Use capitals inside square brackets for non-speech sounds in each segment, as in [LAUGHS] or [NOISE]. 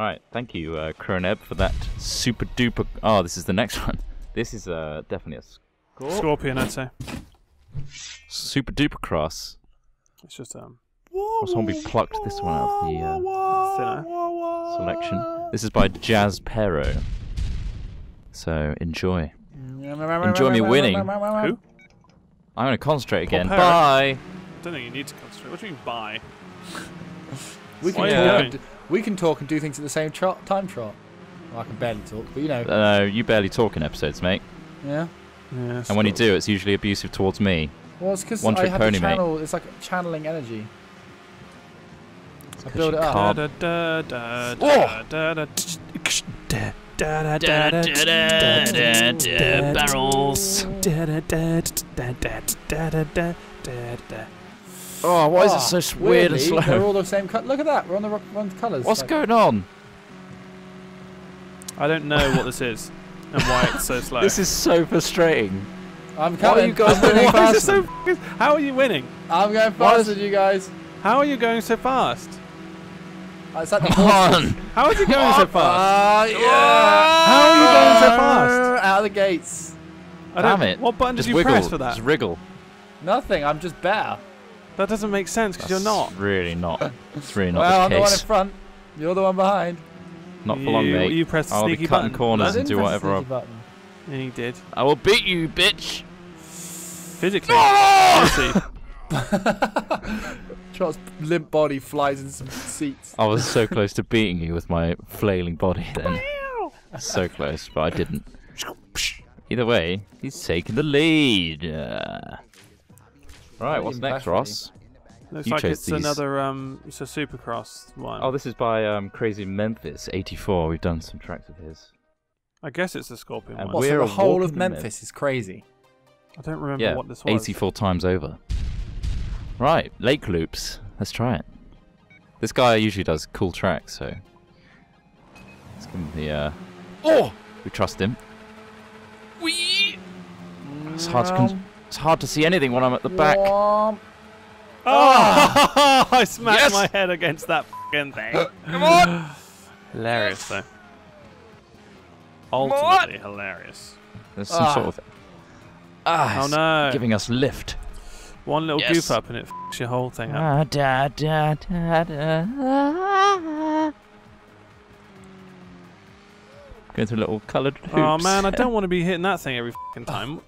All right, thank you, uh, Croneb, for that super duper. Oh, this is the next [LAUGHS] one. This is uh, definitely a scorp. Scorpion, I'd say. super duper cross. It's just um. Or someone be plucked this one out of the uh, Thinner. selection. This is by Jazpero. So enjoy. Enjoy me winning. Who? I'm going to concentrate again. Pero. Bye. I don't think you need to concentrate. What do you mean buy? We can Why are talk. Going? And, d- we can talk and do things at the same trot, time trot. Well, I can barely talk, but you know. Uh, you barely talk in episodes, mate. yeah. Yeah. And when you do, it's usually abusive towards me. Well, it's because One I trick have pony, the mate. channel. It's like channeling energy. I build you it up. da Oh, why oh, is it ah, so weird weirdly, and slow? They're all the same cut. Look at that. We're on the wrong colours. What's going on? I don't know what this is and why it's so [LAUGHS] slow. This is so frustrating. I'm coming. Why are you guys winning faster? So How are you winning? I'm going faster than you guys. How are you going so fast? Oh, is that the Come on. How is it going so fast? Uh, yeah. How are you going so fast? Out of the gates. I Damn it. What button just did you wiggle. press for that? Just wriggle. Nothing. I'm just better. That doesn't make sense because you're not. Really not. It's really not well, I'm the the one in front. You're the one behind. Not for long, mate. You press the I'll be sneaky cutting button. corners and didn't do press the whatever. I, sneaky button. Yeah, you did. I will beat you, bitch. Physically. Oh! Seriously. [LAUGHS] Trot's limp body flies in some seats. I was so close to beating you with my flailing body then. so close, but I didn't. Either way, he's taking the lead. Uh, right, what's next, Impressive. Ross? Looks You like chose it's these. another um it's a supercross one. Oh, this is by um, Crazy Memphis 84. We've done some tracks of his. I guess it's the Scorpion And one. What, so We're the whole of the Memphis is crazy. I don't remember Yeah, what this was. 84 times over. Right, Lake Loops. Let's try it. This guy usually does cool tracks, so let's give him the. Uh... Oh, we trust him. Wee. It's hard to con- it's hard to see anything when I'm at the back. Womp. Oh! [LAUGHS] I smacked Yes! my head against that fucking thing. Come on! hilarious though. Ultimately hilarious. There's some Ah. sort of. Ah, Oh no! giving us lift. One little Yes. goof up and it f***s your whole thing up. Ah, da, da, da, da. Going through little coloured hoops. Oh man, I don't [LAUGHS] want to be hitting that thing every fucking time.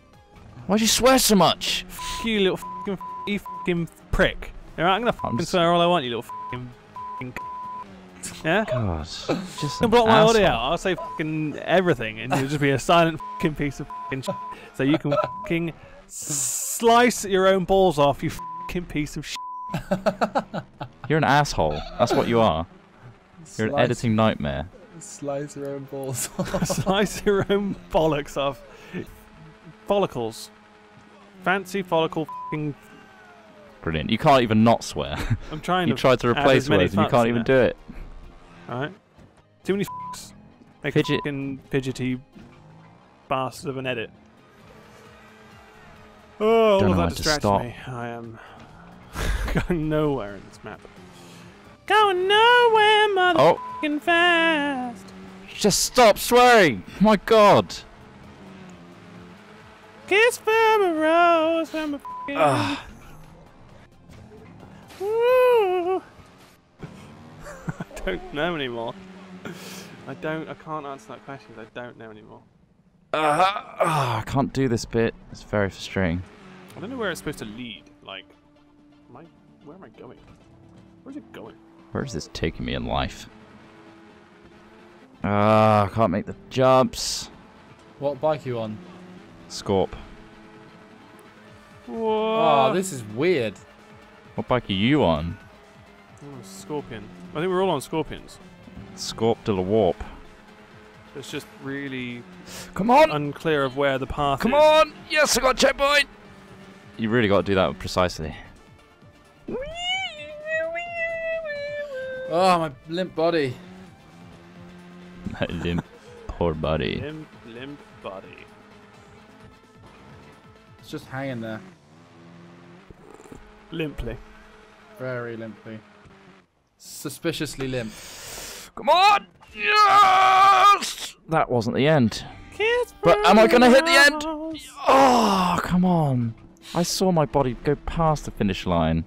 Why'd you swear so much? F- you little fucking you fucking prick. Alright, I'm gonna fucking just- swear all I want, you little fucking. fucking Yeah? God, just You an block my audio asshole. out. I'll say fucking everything, and you'll just be a silent fucking piece of fucking shit. So you can fucking slice your own balls off, you fucking piece of shit. [LAUGHS] You're an asshole. That's what you are. You're an editing nightmare. Slice your own balls. [LAUGHS] Off. slice your own bollocks off. Follicles. Fancy follicle fucking. Brilliant. You can't even not swear. I'm trying [LAUGHS] you to. tried to replace words and you can't even there. do it. Alright. Too many f***s. Make Fidget- a fidgety bastard of an edit. Oh, all of that distracts me. I am [LAUGHS] going nowhere in this map. Going nowhere, Oh, motherfucking fast. just stop swearing. My God. Kiss from a rose from a fucking. Ah. [LAUGHS] I don't know anymore. I don't. I can't answer that question. 'cause I don't know anymore. Uh, ah, I can't do this bit. It's very frustrating. I don't know where it's supposed to lead. Like, am I, where am I going? Where's it going? Where is this taking me in life? Ah, I can't make the jumps. what bike are you on? Scorp. Whoa! Oh, this is weird. What bike are you on? Oh, scorpion. I think we're all on scorpions. Scorp to the warp. It's just really Come on! unclear of where the path Come is. on! Yes, I got a checkpoint! You really got to do that precisely. Oh, my limp body. My [LAUGHS] limp, poor body Limp, limp body. It's just hanging there. Limply. Very limply. Suspiciously limp. Come on! Yes! That wasn't the end. But am I gonna hit the end? Oh, come on. I saw my body go past the finish line.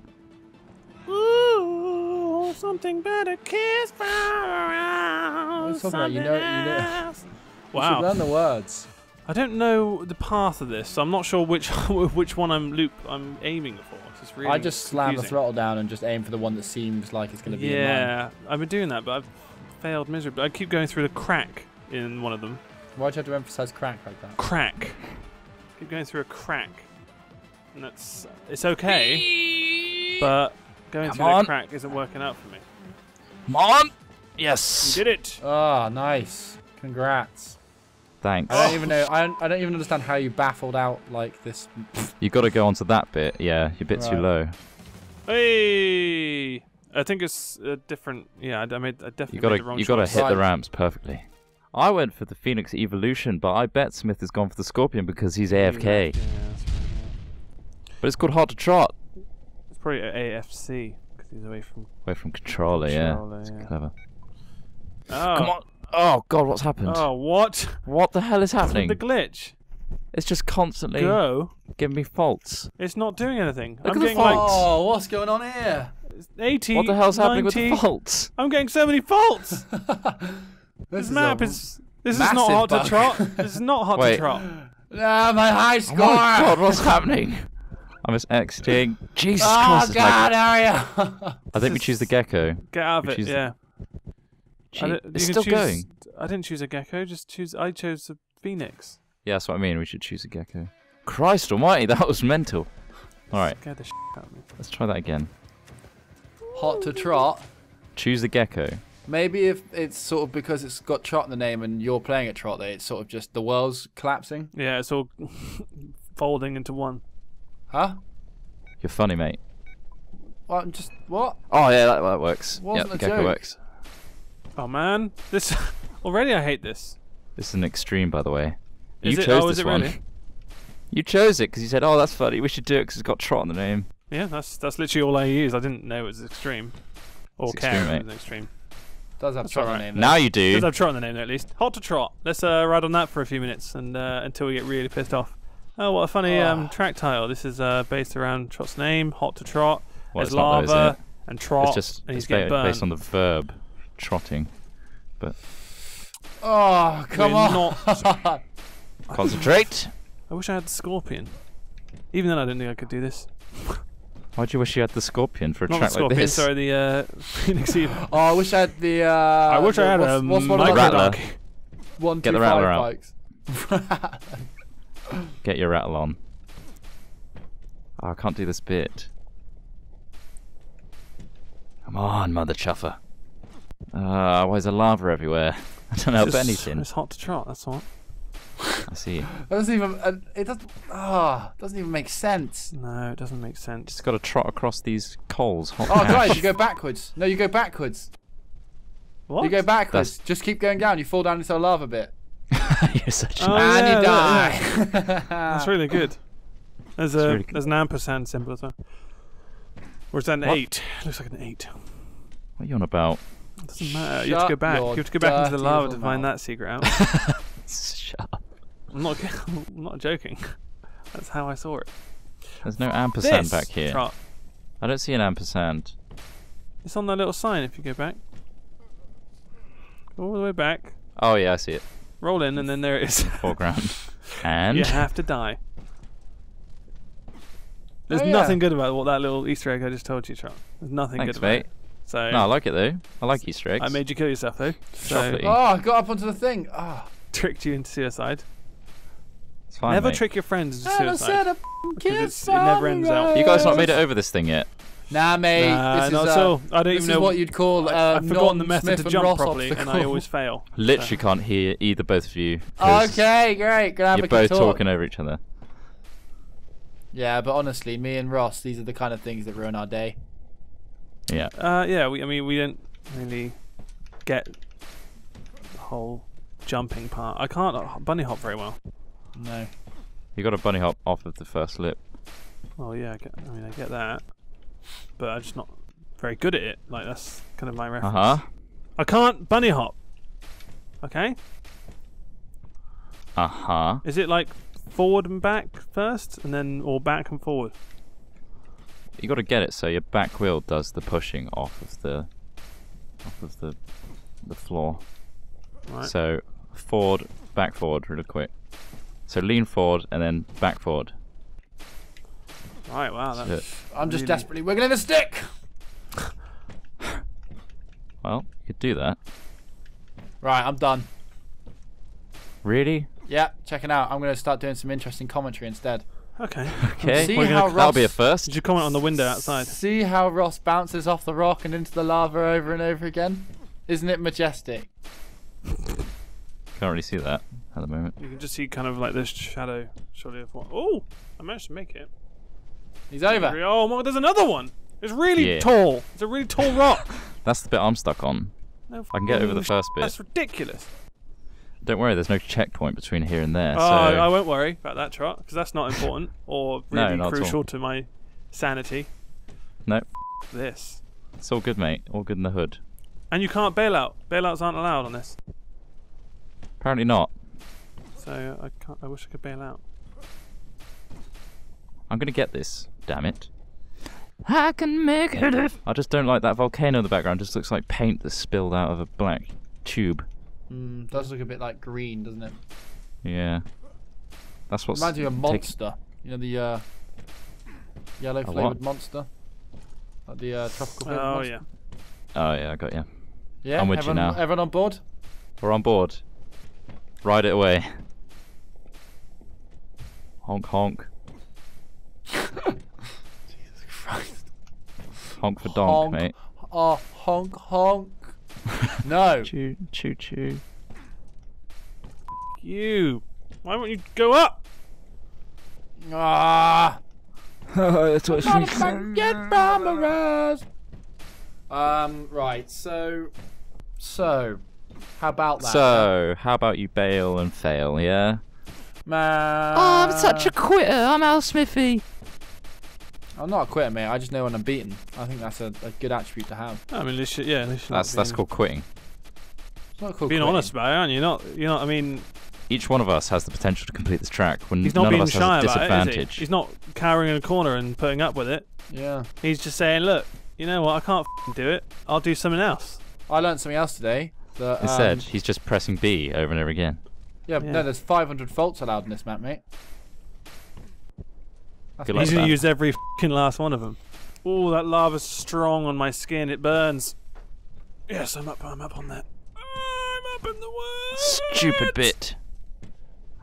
Ooh, something better. Kiss for What are you about? You know- you know- You should Wow. learn the words. I don't know the path of this, so I'm not sure which [LAUGHS] which one I'm loop I'm aiming for. It's really I just slam the throttle down and just aim for the one that seems like it's going to be in line. Yeah, I've been doing that, but I've failed miserably. I keep going through the crack in one of them. Why do you have to emphasize crack like that? Crack. Keep going through a crack, and that's it's okay, but going Come through on. the crack isn't working out for me. Come on! You Yes! did it. Ah, nice. Congrats. Thanks. I don't even know. I don't, I don't even understand how you baffled out like this. You got to go onto that bit. Yeah, you're a bit too low. Hey, I think it's a different. Yeah, I, I made. I definitely You got made the to wrong you got to choice. hit the ramps perfectly. I went for the Phoenix Evolution, but I bet Smith has gone for the Scorpion because he's AFK. Yeah, right. But it's called Hard to Trot. It's probably AFC because he's away from. Away from controller, yeah. Controller, It's clever. Oh. Come on! Oh God, what's happened? Oh, what? What the hell is happening? with the glitch? It's just constantly Go. giving me faults. It's not doing anything. Look I'm at the getting like Oh, what's going on here? 80. What the hell's happening with the faults? I'm getting so many faults. [LAUGHS] this This is map is. This is not massive hot bug. to trot. This is not hot Wait. to trot. Ah, my high score. Oh my God, what's happening? I'm just exiting. [LAUGHS] Jesus Oh Christ! it's like- God, Aria. I think we choose the gecko. Get out of Which it. is- Yeah. Gee, I it's still choose, going. I didn't choose a gecko. Just choose. I chose a phoenix. Yeah, that's what I mean. We should choose a gecko. Christ Almighty, [LAUGHS] that was mental. All right, Scared the shit out of me. let's try that again. Hot to trot. Choose the gecko. Maybe if it's sort of because it's got trot in the name and you're playing at trot, that it's sort of just the world's collapsing. Yeah, it's all [LAUGHS] folding into one. Huh? You're funny, mate. Well, I'm just what? Oh yeah, that, that works. Wasn't yep, a gecko joke. works. Oh man, this [LAUGHS] already I hate this. This is an extreme, by the way. Is you it? chose Oh, this is it one. really? You chose it because you said, "Oh, that's funny. We should do it because it's got trot in the name." Yeah, that's that's literally all I used. I didn't know it was extreme, or It's care extreme, it mate. was extreme. Does have That's trot in the alright. name. Now you Does do. have trot in the name though, at least. Hot to trot. Let's uh, ride on that for a few minutes and uh, until we get really pissed off. Oh, what a funny um, Oh. track title. This is uh, based around Trot's name, Hot to Trot. Well, There's it's though, lava it? and Trot, It's just and he's it's getting ba- burned. based on the verb trotting. But. Oh, come We're on. [LAUGHS] Concentrate. I wish I had the Scorpion. Even then, I didn't think I could do this. Why'd you wish you had the scorpion for a Not the track like Scorpion, this? sorry, the uh, [LAUGHS] Phoenix Eagle. oh, I wish I had the. Uh, I wish I had what's, a what's one of the Rattler. donkey. one, Get two, the rattler five out. bikes? [LAUGHS] Get your rattle on. Oh, I can't do this bit. Come on, mother chuffer. Ah, why is there lava everywhere? [LAUGHS] I don't know It's just- anything. It's hot to trot, that's all. I see. That doesn't even. Uh, it doesn't. Ah, doesn't even make sense. No, it doesn't make sense. Just got to trot across these coals. Hot Oh, ash. guys, you go backwards. No, you go backwards. What? You go backwards. Just keep going down. You fall down into the lava bit. [LAUGHS] You're such an Oh, and yeah, you that- die. [LAUGHS] That's really good. There's a really good. there's an ampersand symbol as well. Or is that an What? eight? looks like an eight. What are you on about? It doesn't matter. You have to go back. You have to go back into the lava to find mouth. that secret out. [LAUGHS] Shut up. I'm not. [LAUGHS] I'm not joking. [LAUGHS] That's how I saw it. There's no ampersand This back here. trot. I don't see an ampersand. It's on that little sign. If you go back, all the way back, Oh yeah, I see it. roll in, and then there it is. Foreground. And you have to die. There's Oh, yeah. nothing good about what that little Easter egg I just told you, Trot. There's nothing thanks, good about mate. it. So No, I like it though. I like Easter eggs. I made you kill yourself though. So oh, I got up onto the thing. Oh. tricked you into suicide. It's fine, Never mate. trick your friends into And I said a Because kiss it never ends out. You guys not made it over this thing yet. Nah, mate. Nah, this not is, at uh, all. I don't this even is know what you'd call. I, Uh, I've forgotten the non-Smith method to jump Ross properly, and I always fail. [LAUGHS] Literally can't hear either both of you. 'cause Okay, great. Gonna have You're both talk. talking over each other. Yeah, but honestly, me and Ross, these are the kind of things that ruin our day. Yeah. Uh, yeah, we, I mean, we didn't really get the whole jumping part. I can't bunny hop very well. No. You got a bunny hop off of the first lip. Oh yeah, I, get, I mean, I get that, but I'm just not very good at it. Like that's kind of my reference. Uh huh. I can't bunny hop. Okay. Uh huh. Is it like forward and back first, and then or back and forward? You got to get it so your back wheel does the pushing off of the off of the the floor. Right. So forward, back forward, really quick. So lean forward and then back forward. Right. Wow. That's That's. I'm just Really? desperately wiggling the stick. Well, you could do that. Right, I'm done. Really? Yeah, checking out. I'm going to start doing some interesting commentary instead. Okay. [LAUGHS] Okay. See We're gonna- how That'll be a first. Did you comment on the window outside? See how Ross bounces off the rock and into the lava over and over again? Isn't it majestic? Can't really see that at the moment. You can just see kind of like this shadow, surely of what? Oh, I managed to make it. He's over. Oh, my, there's another one. It's really Yeah. tall. It's a really tall rock. [LAUGHS] That's the bit I'm stuck on. No I can get over the first bit. That's ridiculous. Don't worry, there's no checkpoint between here and there. Oh, so I won't worry about that trot because that's not important or [LAUGHS] really not at all. crucial to my sanity. no, This. it's all good, mate. All good in the hood. And you can't bail out. Bailouts aren't allowed on this. Apparently not. So I can't. I wish I could bail out. I'm gonna get this. Damn it. I can make it. If... I just don't like that volcano in the background. Just looks like paint that's spilled out of a black tube. Mm, does look a bit like green, doesn't it? Yeah. That's what's. Reminds you of a take- monster. You know the uh, yellow what? flavored monster. Like the uh, tropical flavored Oh monster. yeah. Oh yeah, I got you. Yeah. I'm with you now. Everyone on board? We're on board. Ride it away. Honk honk. [LAUGHS] Jesus Christ. Honk for donk, honk. mate. Oh, honk honk. [LAUGHS] no. Choo choo choo. You. Why won't you go up? Ah. [LAUGHS] That's what Get Ramirez. Um. Right. So. So. How about that? So, how about you bail and fail, yeah? man. Oh, I'm such a quitter. I'm Alsmiffy. I'm not a quitter, mate. I just know when I'm beaten. I think that's a, a good attribute to have. I mean, at least you- yeah. At least you're not That's that's being- called quitting. It's not called Being quitting. honest about it, aren't you? Not. You're not. I mean, Each one of us has the potential to complete this track. When he's not none being of us shy has a about it. Is disadvantage. he? He's not cowering in a corner and putting up with it. Yeah. He's just saying, look, you know what? I can't f***ing do it. I'll do something else. I learned something else today. That, Instead, um, he's just pressing B over and over again. yeah, Yeah. no, there's 500 faults allowed in this map, mate. That's Good me. He's gonna use every fing last one of them. Oh, that lava's strong on my skin. It burns. Yes, I'm up. I'm up on that. I'm up in the world. Stupid bit.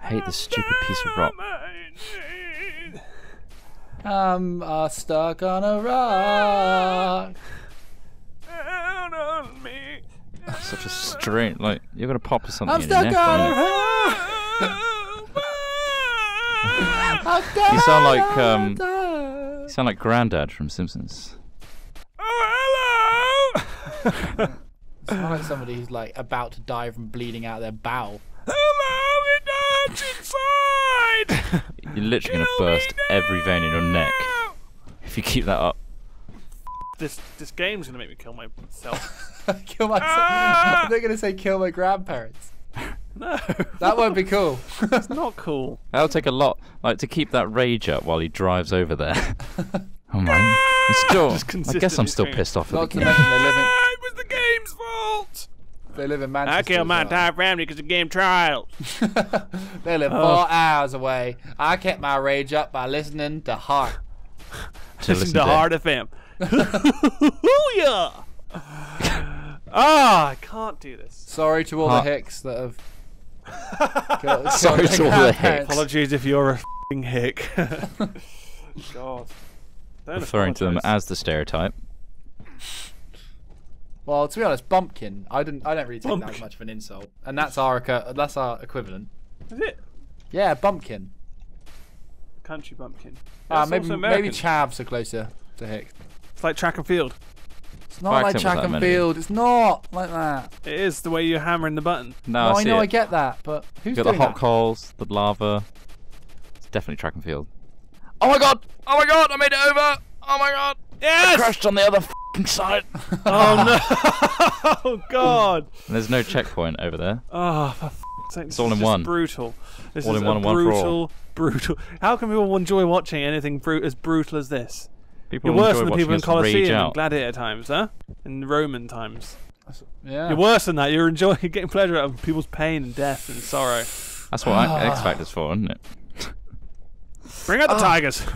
I hate this stupid piece of rock. I'm uh, stuck on a rock. Down on me. That's Such a strange, like you're gonna pop something I'm in your stuck neck. on a rock. [LAUGHS] [LAUGHS] I'm stuck You sound like, a um. You sound like Grandad from Simpsons. Oh, hello. [LAUGHS] Sound like somebody who's like about to die from bleeding out their bowel. hello, it hurts inside. You're literally gonna burst every vein in your neck if you keep that up. This this game's gonna make me kill myself. [LAUGHS] kill myself. Ah! [LAUGHS] They're gonna say kill my grandparents. No, That won't be cool. [LAUGHS] It's not cool. That'll take a lot, like to keep that rage up while he drives over there. [LAUGHS] oh man, I'm still. Just I guess I'm still pissed off at the game. mention they live in [LAUGHS] it was the game's fault. they live in Manchester. I killed my well. entire family because the game trials. they live Oh. four hours away. I kept my rage up by listening to Heart. To Listen listen to Hard FM. yeah. Ah, I can't do this. Sorry to all Heart- the hicks that have. Killed- [LAUGHS] Sorry killed to all the grandparents. Apologies if you're a fing hick. [LAUGHS] God. Don't referring to them as the stereotype. Well, to be honest, bumpkin. I didn't. I don't really take that Bumpkin. as much of an insult, and that's our that's our equivalent. Is it Yeah, bumpkin. country bumpkin? Ah, That's maybe maybe chavs are closer to hick. It's like track and field. It's not By like track and field. It's not like that. It is the way you're hammering the button. No, No, I I know it. I get that, but who's You got the hot that? coals, the lava. It's definitely track and field. Oh my god! Oh my god! I made it over! Oh my god! I Yes. crashed on the other f- fucking side. [LAUGHS] Oh no! [LAUGHS] oh god! And there's no checkpoint over there. Oh, for f- sake, this all in just one. Brutal. This All is in one a and one for all. brutal, brutal. How can people enjoy watching anything brut- as brutal as this? People You're worse than the people in us Colosseum and. Gladiator times, huh? In Roman times. Yeah. You're worse than that. You're enjoying you're [LAUGHS] getting pleasure out of people's pain and death and sorrow. That's what X Factor's for, isn't it? Bring out the tigers. [LAUGHS]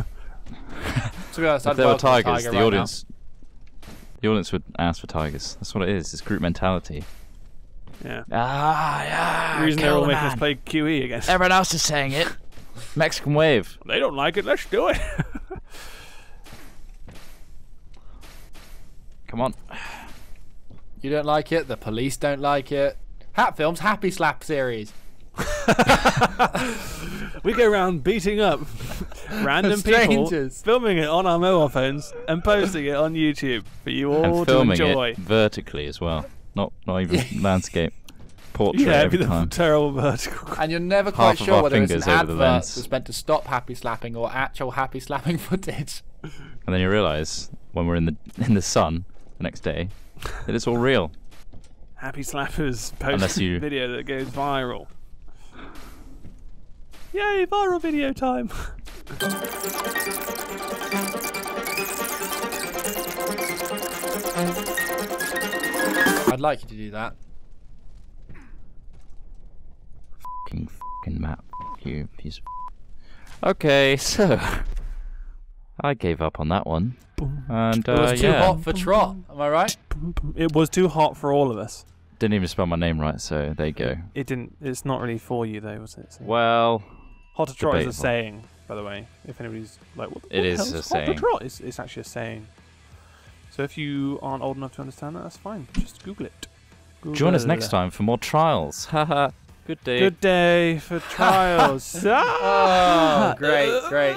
To be honest, If I'd there were welcome a tigers, tiger the right now. audience, the audience would ask for tigers. That's what it is. It's group mentality. yeah. Ah, yeah. The reason they're all making us play QE again. Everyone else is saying it. Mexican wave. They don't like it. Let's do it. [LAUGHS] Come on. You don't like it. The police don't like it. Hat Films Happy Slap series. [LAUGHS] we go around beating up [LAUGHS] random people, filming it on our mobile phones and posting it on YouTube for you all and to filming enjoy. it vertically as well. Not not even [LAUGHS] landscape. Portrait Yeah, every it'd be the time. terrible vertical. And you're never quite Half sure whether it's an fingers over advert that's meant to stop happy slapping or actual happy slapping footage. And then you realise when we're in the in the sun the next day that it's all real. Happy Slappers Unless post you- [LAUGHS] video that goes viral. Yay, viral video time. I'd like you to do that. Fucking fucking map. You piece of. Okay, [LAUGHS] so I gave up on that one, and It was uh, too yeah, hot for trot. Am I right? It was too hot for all of us. didn't even spell my name right. So there you go. It didn't. It's not really for you though, was it? So- Well, hot to trot is a saying, by the way. If anybody's like, what, It what the is hell a hot saying. to trot? It's, it's actually a saying. So if you aren't old enough to understand that, that's fine. Just Google it. join us next time for more trials. [LAUGHS] Haha. Good day. Good day for trials. [LAUGHS] Oh, great, great.